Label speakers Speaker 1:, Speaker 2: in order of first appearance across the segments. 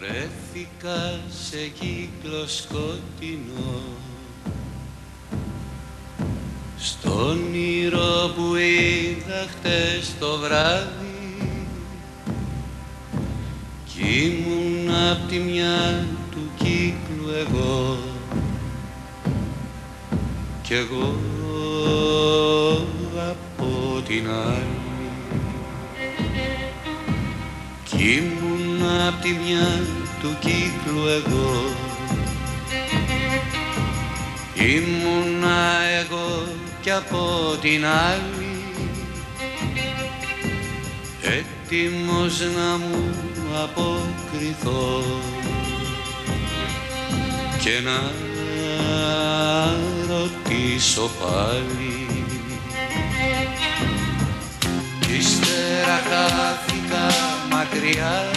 Speaker 1: Βρέθηκα σε κύκλο σκοτεινό. Στον όνειρο που είδα χτες το βράδυ Κι ήμουν απ' τη μια του κύκλου εγώ. Κι εγώ από την άλλη ήμουν απ' τη μια του κύκλου εγώ. Ήμουνα εγώ κι από την άλλη. Έτοιμος να μου αποκριθώ. Και να ρωτήσω πάλι. Ύστερα χάθηκα μακριά.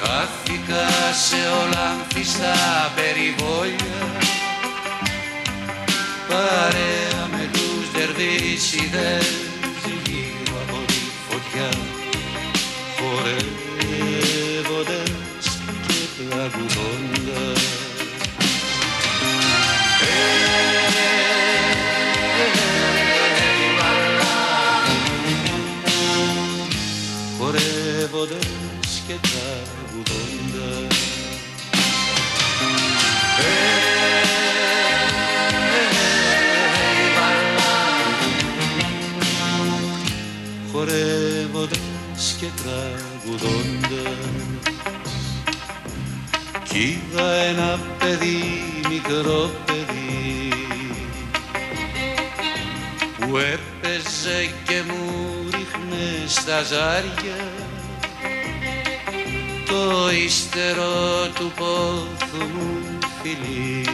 Speaker 1: Χάθηκα σε όλα αμφιστά περιβόλια. Παρέα με τους δερβίσιδες γύρω από τη φωτιά χορεύοντας και πλαγουδώντας χορεύοντας και τραγουδώντας. Χορεύοντας και τραγουδώντας. Κι είδα ένα παιδί, μικρό παιδί που έπαιζε και μου ρίχνε στα ζάρια το ύστερο του πόθου μου φιλί.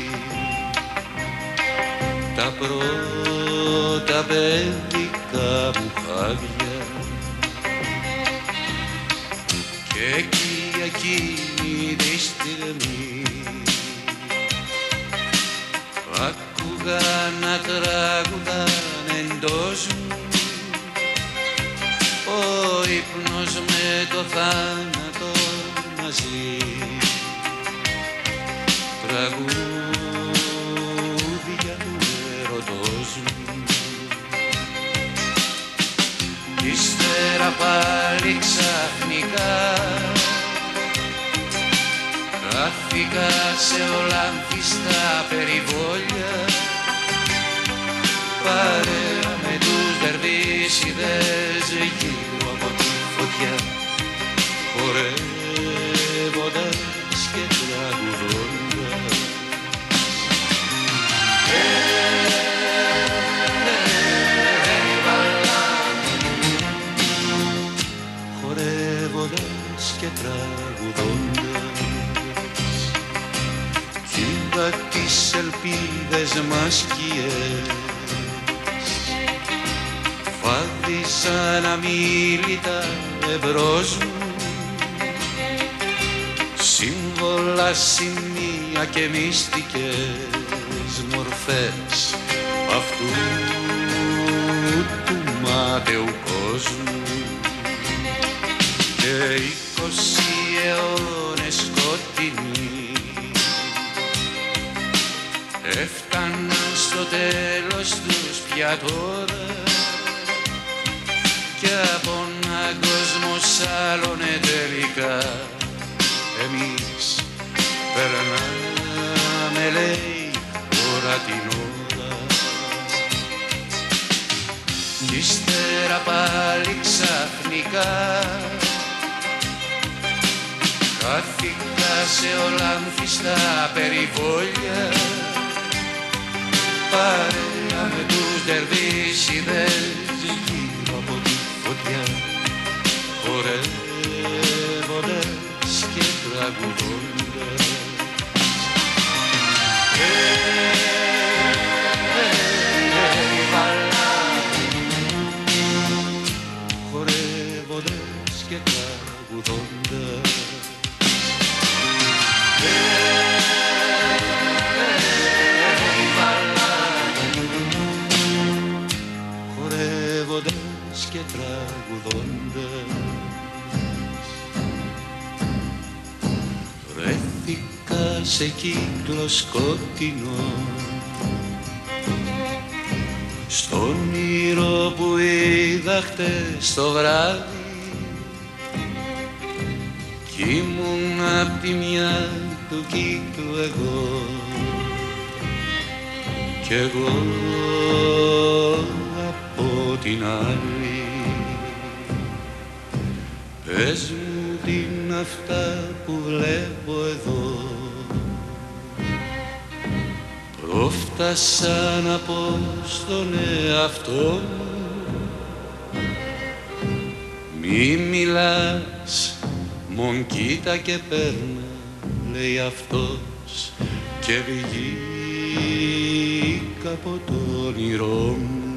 Speaker 1: Τα πρώτα παιδικά μου χάδια και εκεί εκείνη τη στιγμή άκουγα να τραγουδάν εντός μου ο ύπνος με το θάνατο μαζί τραγούδια του ερωτός μου. Κι ύστερα πάλι ξαφνικά χάθηκα σε όλα αμφιστά περιβόλια. Παρέα με τους δερβίσιδες γύρω από τη φωτιά χορεύοντας και τραγουδώντας χορεύοντας και τραγουδώντας κι είδα τις ελπίδες μας σκιές φάδιζαν αμήλυτα εμπρός μου σημεία και μυστικές μορφές αυτού του μάταιου κόσμου. Και είκοσι αιώνες σκοτεινοί έφταναν στο τέλος τους πια τώρα. Κι από έναν κόσμο σάλωνε τελικά εμείς περνάμε λέει ώρα την ώρα κι ύστερα πάλι ξαφνικά χάθηκα σε όλα ανθιστά περιβόλια παρέα με τους δερβίσιδες γύρω από τη φωτιά χορεύοντας και τραγουδώντας χορεύοντας σε κύκλο σκοτεινός. Στον ήρω που είδα χτες το βράδυ κι ήμουν απ' τη μια του κύκλου εγώ. Κι εγώ από την άλλη Πες μου τι είναι αυτά που βλέπω εδώ Πρόφτασα να πω στον εαυτό μου. Μη μιλάς, μον κοίτα και παίρνα λέει αυτός. Και βγήκα από το όνειρό μου